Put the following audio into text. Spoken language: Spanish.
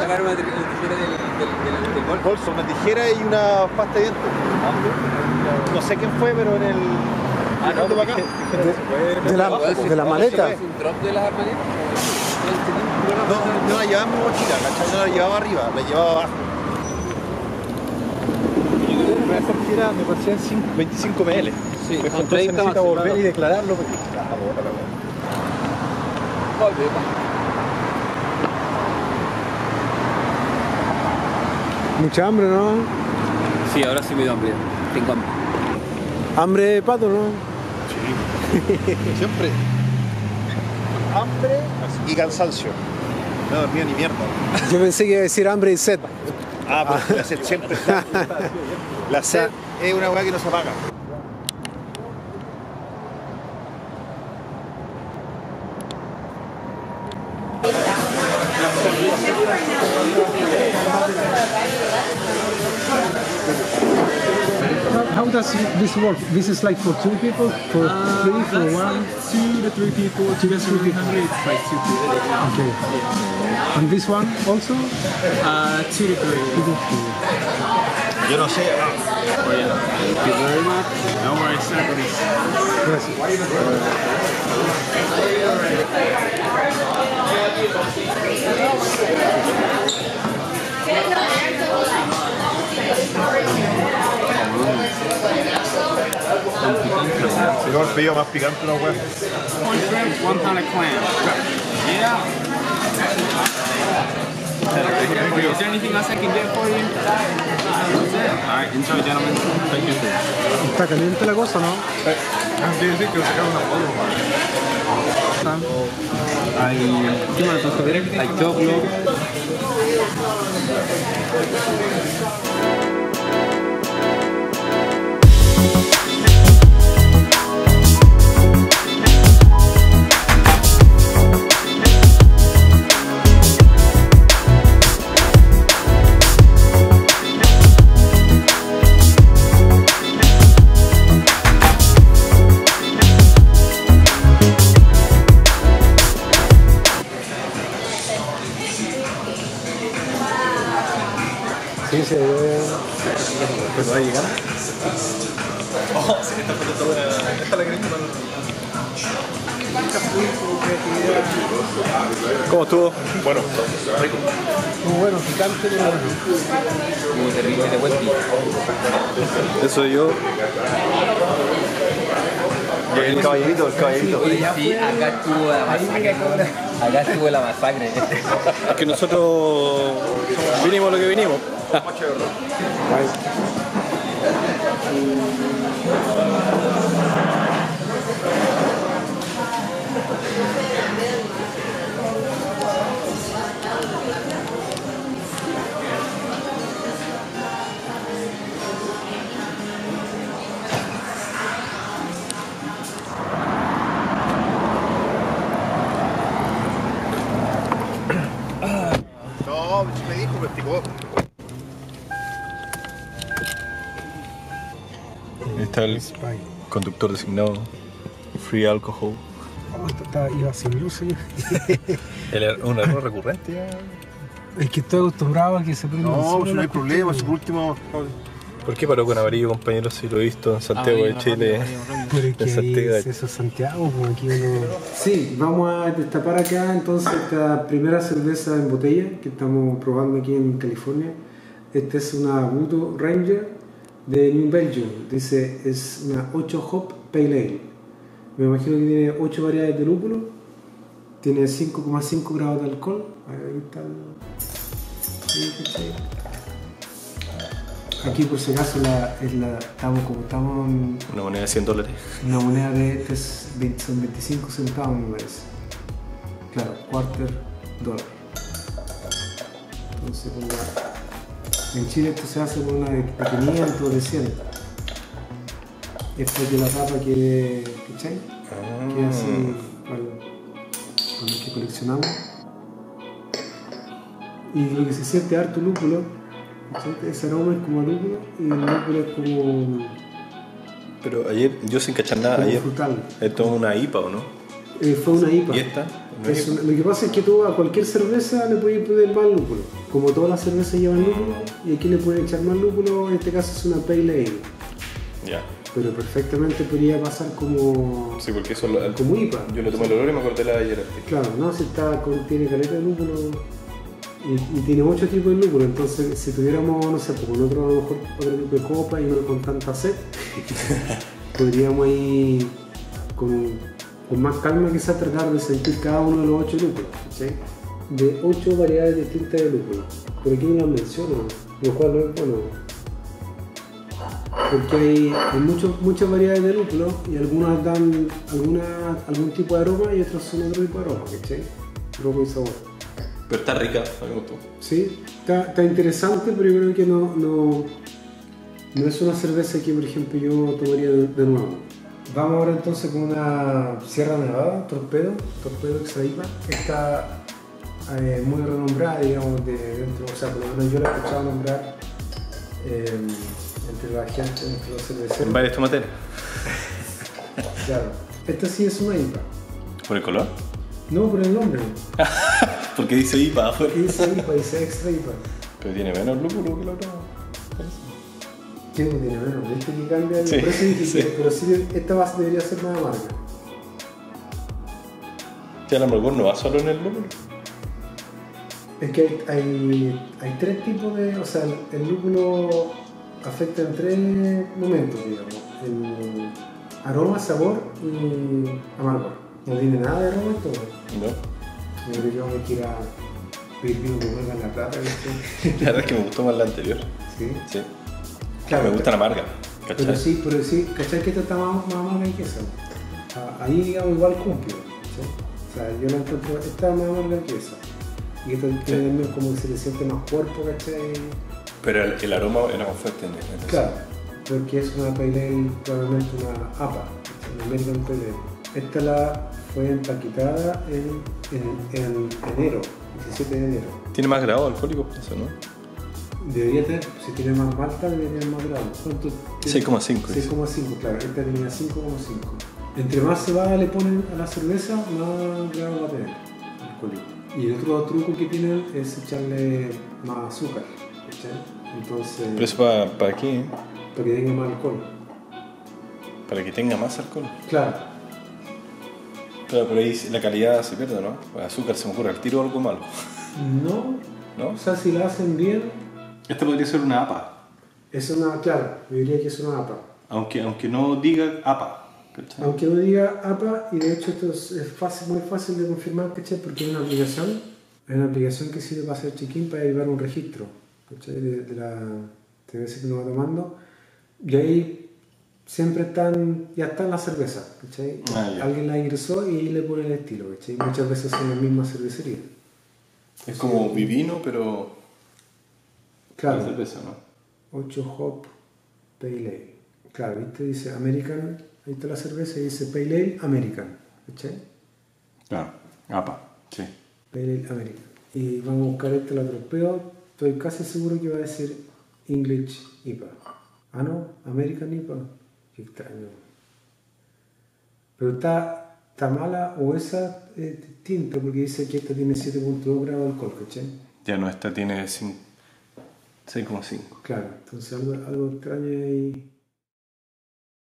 tijera. sacar una tri- una tijera del, del, del, del golf. bolso, una tijera y una pasta de dientes. No sé quién fue, pero en el. Ah. De la, de la maleta. ¿Es un drop de las maletas? No, no la llevaba en mi mochila, ¿cachai? No la llevaba arriba, la llevaba abajo. Esta tijera me parecían 25 ml. Sí, son entonces 30 necesita volver y declararlo porque. Ah, la wea. Mucha hambre, ¿no? Sí, ahora sí me dio hambre. Tengo hambre. Hambre de pato, ¿no? Siempre. Hambre y cansancio. No dormía ni mierda. Yo pensé que iba a decir hambre y sed. Ah, pero la sed siempre está. La sed es una weá que no se apaga. How does this work? This is like for two people, for three, for one. two to three people, two to three hundred, it's like two people. Okay. And this one also? Uh, two to three. Yo no sé. ah, Oh yeah. Thank you very much. No worries, sir. Yo el pedido más picante una weá. One shrimp, one pound of clam. Yeah. Is there anything else I can get for you? That's it. All right, enjoy, gentlemen. Thank you. Está caliente la cosa, ¿no? Hay, ¿qué más? Hay choclo. Sí, se ve. Pues va a llegar. Oh, sí, esta foto está buena. Esta la ¿Cómo estuvo? Bueno, rico. Muy bueno, picante, pero bueno. Muy terrible de vuelta. Eso yo. Y el caballerito, el caballerito. Sí, acá estuvo la masacre. Acá estuvo la masacre. Es que nosotros vinimos lo que vinimos. No, Está el conductor designado. Free alcohol. Oh, esto está- iba sin luz, señor. El er- un error recurrente ya. Es que estoy acostumbrado a que se prenda No, pues no hay problema, cuestión. por último. ¿Por qué paró con amarillo, compañero? Si lo he visto en Santiago de Chile. Pero es que En ahí Santiago. es eso es Santiago, aquí uno... Sí, vamos a destapar acá entonces esta primera cerveza en botella que estamos probando aquí en California. Esta es una Budo Ranger de New Belgium. Dice, es una 8 hop pale ale. Me imagino que tiene 8 variedades de lúpulo. Tiene 5,5 grados de alcohol. Ahí está el... Aquí por si acaso la, es la, estamos como estamos en Una moneda de 100 dólares. una moneda de este es 20 son 25 centavos me parece. Claro, quarter dólar. Entonces con la- en Chile esto se hace con una de, de 500 de 100. Esta es de la tapa que, ¿cachai? Que es así para, para los que coleccionamos. Y lo que se siente harto lúpulo, ¿cachai? ese aroma es como a lúpulo y el lúpulo es como, Pero ayer, yo sin cachar nada, ayer. frutal. Esto es una IPA, ¿o no? Eh, fue una IPA. ¿Y esta? Es una- lo que pasa es que tú a cualquier cerveza le puedes poner más lúpulo. Como todas las cervezas llevan lúpulo, y aquí le pueden echar más lúpulo, en este caso es una Pale Ale. Ya. Pero perfectamente podría pasar como, Sí, porque eso lo, como IPA. yo le tomé el olor y me acordé de la de ayer. Claro, no, si está tiene caleta de lúpulo y, y tiene ocho tipos de lúpulo, entonces si tuviéramos, no sé, pues, con otro, a lo mejor otro tipo de copa y no con tanta sed, podríamos ir con, con más calma quizás tratar de sentir cada uno de los ocho lúpulos, ¿sí? De ocho variedades distintas de lúpulo. Pero aquí no las menciono, lo cual no es bueno. Porque hay, hay muchos- muchas variedades de lúpulo y algunas dan alguna, algún tipo de aroma y otras son otro tipo de aroma, ¿cachai? Aroma y sabor. Pero está rica, me gustó. Sí, está, está interesante, pero yo creo que no, no, no es una cerveza que, por ejemplo, yo tomaría de, de nuevo. Vamos ahora entonces con una Sierra Nevada, Torpedo, Torpedo Extra IPA. Está eh, muy renombrada, digamos, de dentro, o sea, por lo menos yo la he escuchado nombrar eh, entre la gente, entre los cerveceros. En varias tomateras. Claro, esta sí es una IPA. ¿Por el color? No, por el nombre. Porque dice IPA afuera. Dice IPA, dice Extra IPA. Pero tiene menos lúpulo que la otra. Sí, pues tiene menos, viste que cambia el Sí, por eso dije sí. pero sí, esta base debería ser más amarga. Ya la amargor no va solo en el lúpulo. Es que hay, hay, hay tres tipos de. O sea, el, el lúpulo afecta en tres momentos, digamos: el aroma, sabor y amargor. No tiene nada de aroma esto. ¿No? Yo creo que vamos a ir a pedir que vuelva en la plata, ¿viste? La verdad es que me gustó más la anterior. Sí. Sí. Claro, me gusta la. Pero ¿Cachai? sí, pero sí, ¿cachai que esta está más, más amarga que? Ah, Ahí, digamos, igual cumple. ¿sí? O sea, yo la encuentro, esta más amarga que esa. Y esta tiene menos como que se le siente más cuerpo, ¿cachai? Pero el, el aroma era más fuerte en esa. Claro, porque es una pale ale, probablemente una APA, una American Pale Ale. Esta la fue empaquetada en, en, en enero, 17 de enero. Tiene más grado alcohólico, por eso, ¿no? Debería tener, si tiene más malta, debería tener más grado. ¿Cuánto tiene? 6,5 dice. 6,5, claro. Esta tenía 5,5. Entre más cebada le ponen a la cerveza, más grado va a tener alcohólico. Y el otro truco que tienen es echarle más azúcar. ¿cachai? Entonces, Pero eso para, para qué? para que tenga más alcohol. Para que tenga más alcohol. Claro, Pero por ahí la calidad se pierde, ¿no? El azúcar se me ocurre al tiro algo malo. no. ¿No? O sea, si la hacen bien, Esta podría ser una APA. es una, claro, yo diría que es una APA. Aunque, aunque no diga APA. ¿cachai? Aunque no diga APA, y de hecho esto es, es fácil, muy fácil de confirmar, ¿cachai? Porque hay una aplicación, hay una aplicación que sirve para hacer check-in para llevar un registro, ¿cachai? De, de la cerveza que uno va tomando. Y ahí siempre están, ya están las cervezas, ¿cachai? Ah. Alguien la ingresó y le pone el estilo, ¿cachai? Muchas veces son las mismas cervecerías. Es como vivino, pero. Claro. con cerveza, ¿no? 8 Hop Pale Ale. Claro, ¿viste? Dice American, ahí está la cerveza y dice Pale Ale American, ¿cachai? Claro, APA, sí. Pale Ale American. Y vamos a buscar este la tropeo. Estoy casi seguro que va a decir English IPA. Ah, no, American IPA. Qué extraño. Pero está, está mala o esa es distinta porque dice que esta tiene 7.2 grados de alcohol, ¿cachai? Ya no, esta tiene cin- 6,5. Claro, entonces algo, algo extraño ahí.